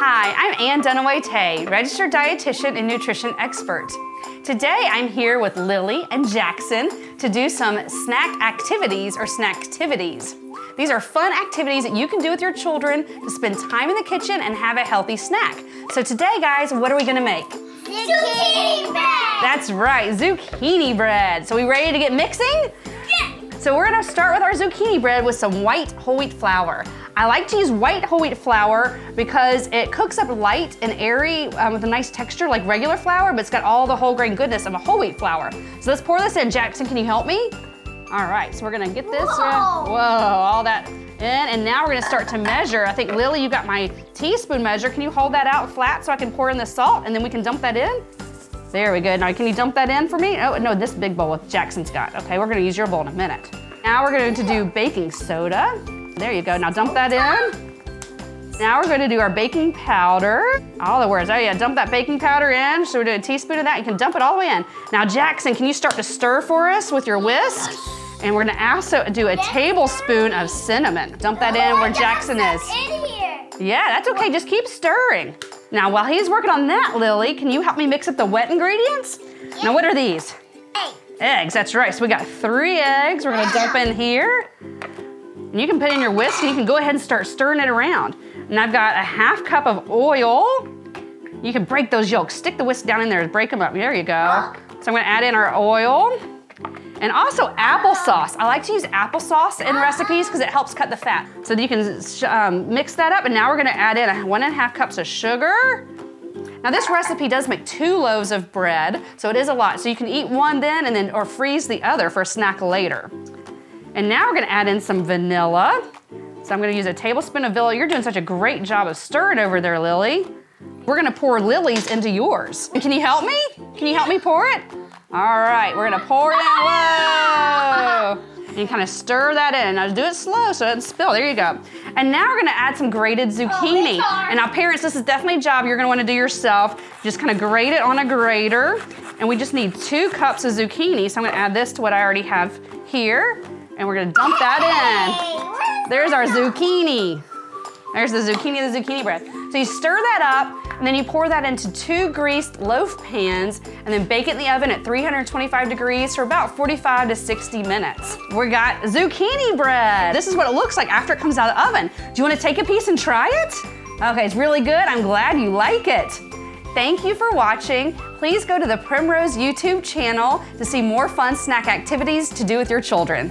Hi, I'm Ann Dunaway Teh, registered dietitian and nutrition expert. Today I'm here with Lily and Jackson to do some snack activities or snacktivities. These are fun activities that you can do with your children to spend time in the kitchen and have a healthy snack. So today, guys, what are we gonna make? Zucchini bread! That's right, zucchini bread. So we ready to get mixing? Yeah. So we're gonna start with our zucchini bread with some white whole wheat flour. I like to use white whole wheat flour because it cooks up light and airy um, with a nice texture like regular flour, but it's got all the whole grain goodness of a whole wheat flour. So let's pour this in. Jackson, can you help me? All right, so we're gonna get this, uh, Whoa. whoa, all that in, and now we're gonna start to measure. I think, Lily, you got my teaspoon measure. Can you hold that out flat so I can pour in the salt and then we can dump that in? There we go. Now, can you dump that in for me? Oh, no, this big bowl with Jackson's got. Okay, we're gonna use your bowl in a minute. Now we're going to do baking soda. There you go. Now dump that in. Now we're going to do our baking powder. All the words. Oh yeah, dump that baking powder in. So we're doing a teaspoon of that. You can dump it all the way in. Now Jackson, can you start to stir for us with your whisk? And we're gonna also do a tablespoon of cinnamon. Dump that in where Jackson is. In here. Yeah, that's okay. Just keep stirring. Now, while he's working on that, Lily, can you help me mix up the wet ingredients? Now, what are these? Eggs, that's right. So we got three eggs we're gonna dump in here. And you can put in your whisk and you can go ahead and start stirring it around. And I've got a half cup of oil. You can break those yolks. Stick the whisk down in there, and break them up. There you go. So I'm gonna add in our oil. And also applesauce. I like to use applesauce in recipes because it helps cut the fat. So you can um, mix that up. And now we're gonna add in one and a half cups of sugar. Now this recipe does make two loaves of bread, so it is a lot. So you can eat one then and then or freeze the other for a snack later. And now we're gonna add in some vanilla. So I'm gonna use a tablespoon of vanilla. You're doing such a great job of stirring over there, Lily. We're gonna pour Lily's into yours. Can you help me? Can you help me pour it? All right, we're gonna pour it in. Whoa! And you kind of stir that in. Now do it slow so it doesn't spill. There you go. And now we're gonna add some grated oh, zucchini. it's hard. and now parents, this is definitely a job you're gonna wanna do yourself. Just kind of grate it on a grater. And we just need two cups of zucchini. So I'm gonna add this to what I already have here. And we're gonna dump that in. There's our zucchini. There's the zucchini, the zucchini bread. So you stir that up, and then you pour that into two greased loaf pans, and then bake it in the oven at 325 degrees for about 45 to 60 minutes. We got zucchini bread. This is what it looks like after it comes out of the oven. Do you wanna take a piece and try it? Okay, it's really good. I'm glad you like it. Thank you for watching. Please go to the Primrose YouTube channel to see more fun snack activities to do with your children.